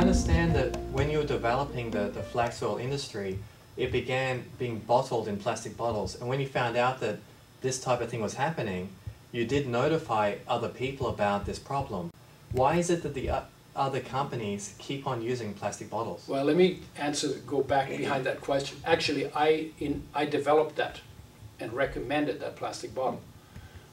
understand that when you were developing the, the flax oil industry, it began being bottled in plastic bottles. And when you found out that this type of thing was happening, you did notify other people about this problem. Why is it that the uh, other companies keep on using plastic bottles? Well, let me answer, go back behind that question. Actually, I, in, I developed that and recommended that plastic bottle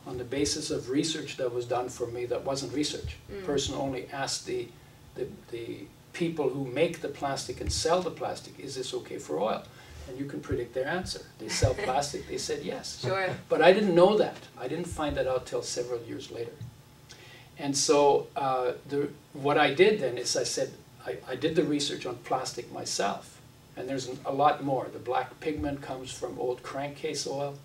on the basis of research that was done for me that wasn't research. The person only asked the, the, the people who make the plastic and sell the plastic, is this okay for oil? And you can predict their answer. They sell plastic, they said yes. Sure. But I didn't know that. I didn't find that out till several years later. And so uh, the, what I did then is I said, I, I did the research on plastic myself. And there's a lot more. The black pigment comes from old crankcase oil.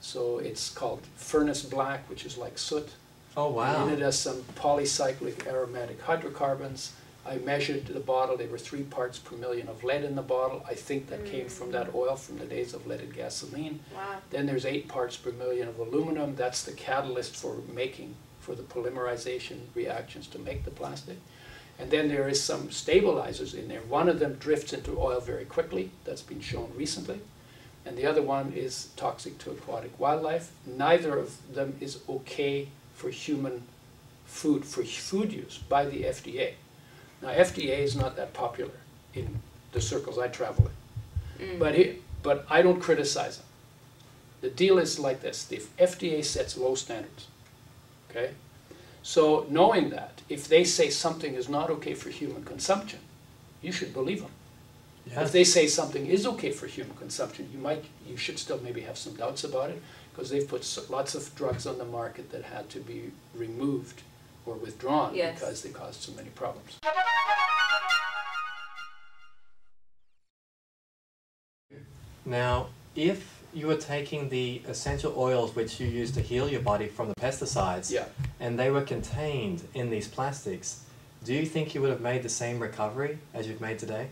So it's called furnace black, which is like soot. Oh wow. And it has some polycyclic aromatic hydrocarbons. I measured the bottle, there were three parts per million of lead in the bottle. I think that came from that mm. oil from the days of leaded gasoline. Wow. Then there's eight parts per million of aluminum, that's the catalyst for making, for the polymerization reactions to make the plastic. And then there is some stabilizers in there. One of them drifts into oil very quickly, that's been shown recently. And the other one is toxic to aquatic wildlife. Neither of them is okay for human food, for food use by the FDA. Now, FDA is not that popular in the circles I travel in. Mm. But, it, but I don't criticize them. The deal is like this, the FDA sets low standards, okay? So knowing that, if they say something is not okay for human consumption, you should believe them. Yeah. If they say something is okay for human consumption, you might, you should still maybe have some doubts about it, because they've put so- lots of drugs on the market that had to be removed or withdrawn Yes. because they caused so many problems. Now, if you were taking the essential oils which you use to heal your body from the pesticides, Yeah. and they were contained in these plastics, do you think you would have made the same recovery as you've made today?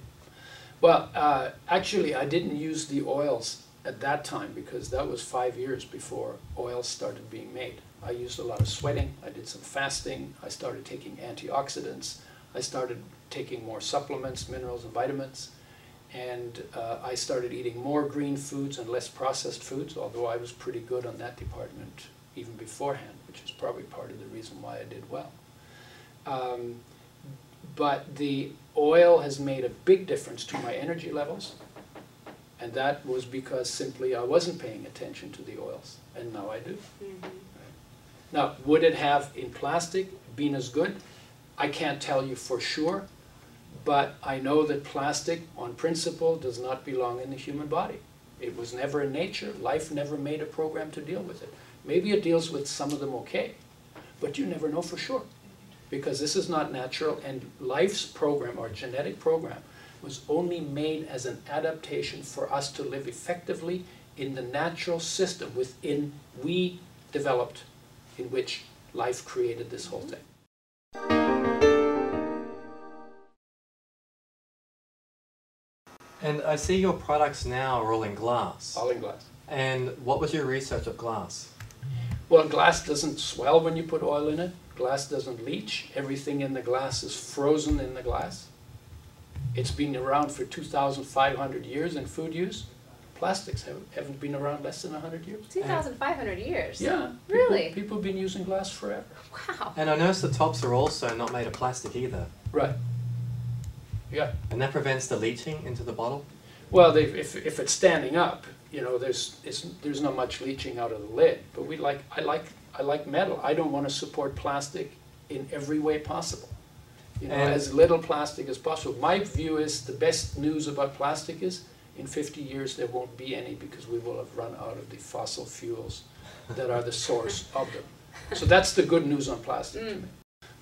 Well, uh, actually, I didn't use the oils at that time because that was five years before oils started being made. I used a lot of sweating, I did some fasting, I started taking antioxidants, I started taking more supplements, minerals, and vitamins. And uh, I started eating more green foods and less processed foods, although I was pretty good on that department even beforehand, which is probably part of the reason why I did well. Um, but the oil has made a big difference to my energy levels. And that was because simply I wasn't paying attention to the oils, and now I do. Mm-hmm. Now, would it have in plastic been as good? I can't tell you for sure, but I know that plastic, on principle, does not belong in the human body. It was never in nature. Life never made a program to deal with it. Maybe it deals with some of them okay, but you never know for sure because this is not natural and life's program or genetic program was only made as an adaptation for us to live effectively in the natural system within we developed in which life created this whole thing. And I see your products now are all in glass. All in glass. And what was your research of glass? Well, glass doesn't swell when you put oil in it. Glass doesn't leach. Everything in the glass is frozen in the glass. It's been around for 2,500 years in food use. Plastics have, haven't been around less than 100 years. 2,500 years. Yeah. Really? People, people have been using glass forever. Wow. And I noticed the tops are also not made of plastic either. Right. Yeah. And that prevents the leaching into the bottle? Well, if, if it's standing up, you know, there's, it's, there's not much leaching out of the lid. But we like, I like, I like metal. I don't want to support plastic in every way possible. You know, And- as little plastic as possible. My view is the best news about plastic is in 50 years there won't be any because we will have run out of the fossil fuels that are the source of them. So that's the good news on plastic to mm. me.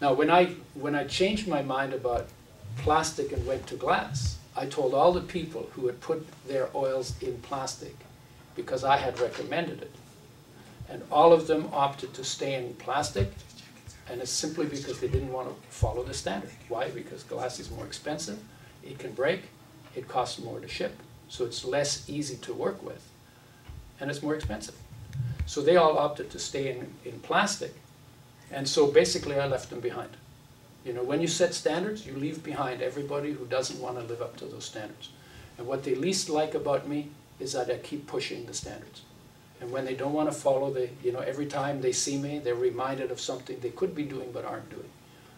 Now, when I, when I changed my mind about plastic and went to glass, I told all the people who had put their oils in plastic because I had recommended it. And all of them opted to stay in plastic, and it's simply because they didn't want to follow the standard. Why? Because glass is more expensive, it can break, it costs more to ship, so it's less easy to work with, and it's more expensive. So they all opted to stay in, in plastic, and so basically I left them behind. You know, when you set standards, you leave behind everybody who doesn't want to live up to those standards. And what they least like about me is that I keep pushing the standards. And when they don't want to follow, they, you know, every time they see me, they're reminded of something they could be doing but aren't doing.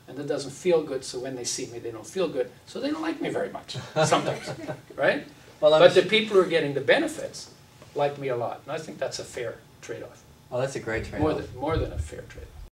And that doesn't feel good, so when they see me, they don't feel good, so they don't like me very much, sometimes, right? Well, But the people who are getting the benefits like me a lot, and I think that's a fair trade-off, oh, that's a great trade-off. than, more than a fair trade-off.